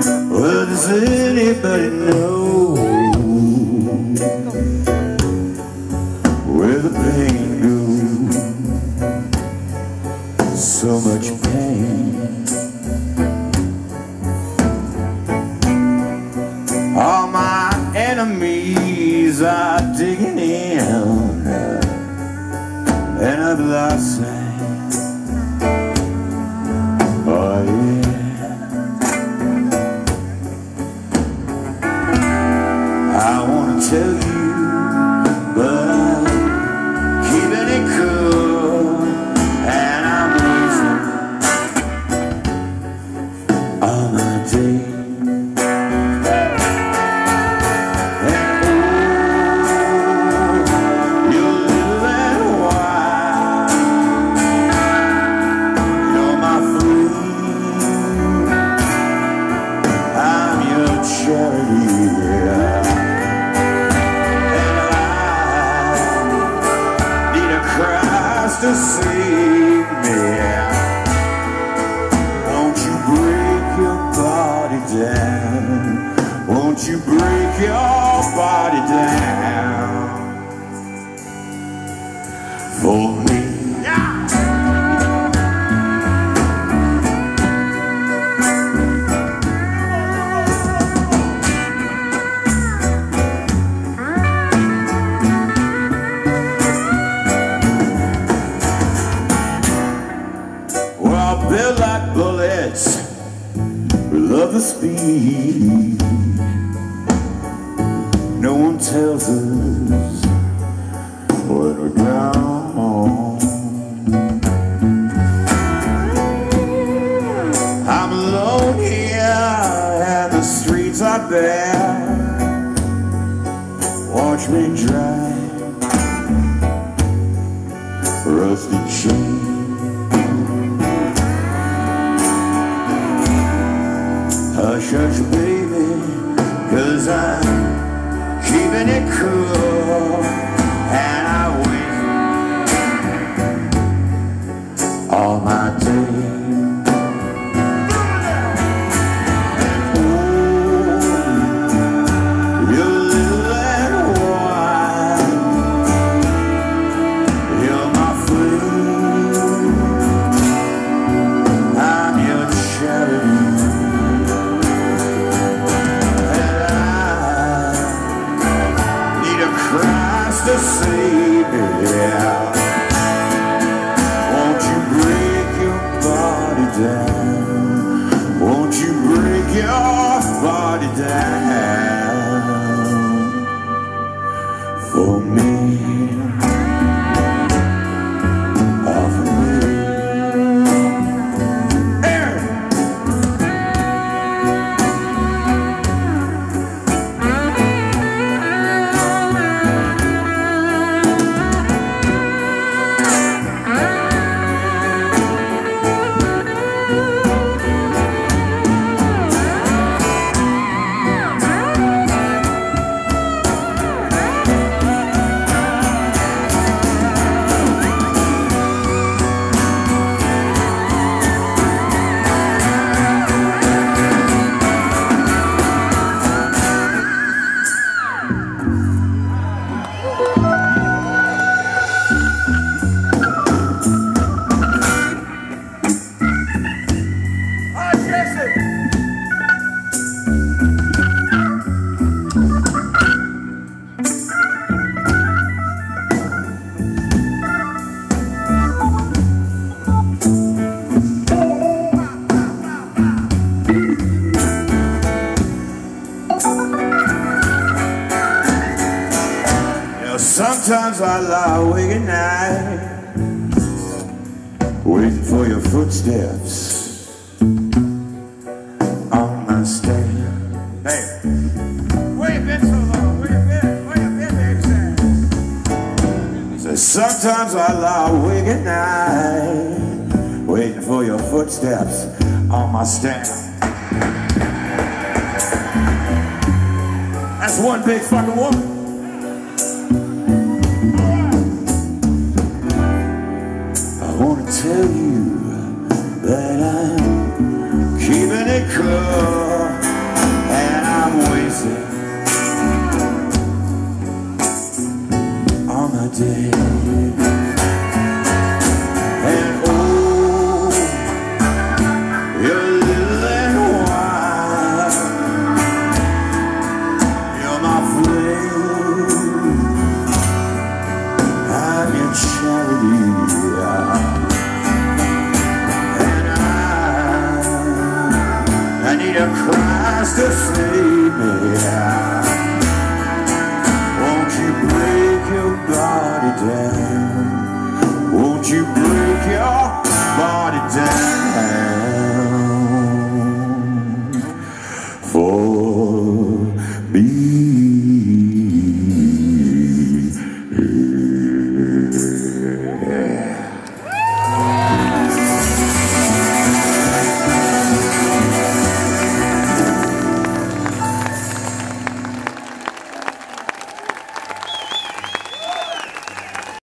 Well, does anybody know where the pain goes? So much pain. All my enemies are digging in, and I've lost tell you, to save the. No one tells us when we're gone. I'm alone here, and the streets are bare. Watch me drive, rusty chain. Hush, baby, cause I'm keeping it cool. And I wait all my days. Sometimes I lie awake at night, waiting for your footsteps on my stand. Hey, where you been so long? Where you been? Where you been, baby? So sometimes I lie awake at night, waiting for your footsteps on my stand. That's one big fucking woman. and I'm waiting day Christ to save me. Won't you break your body down? Won't you break your body down for me?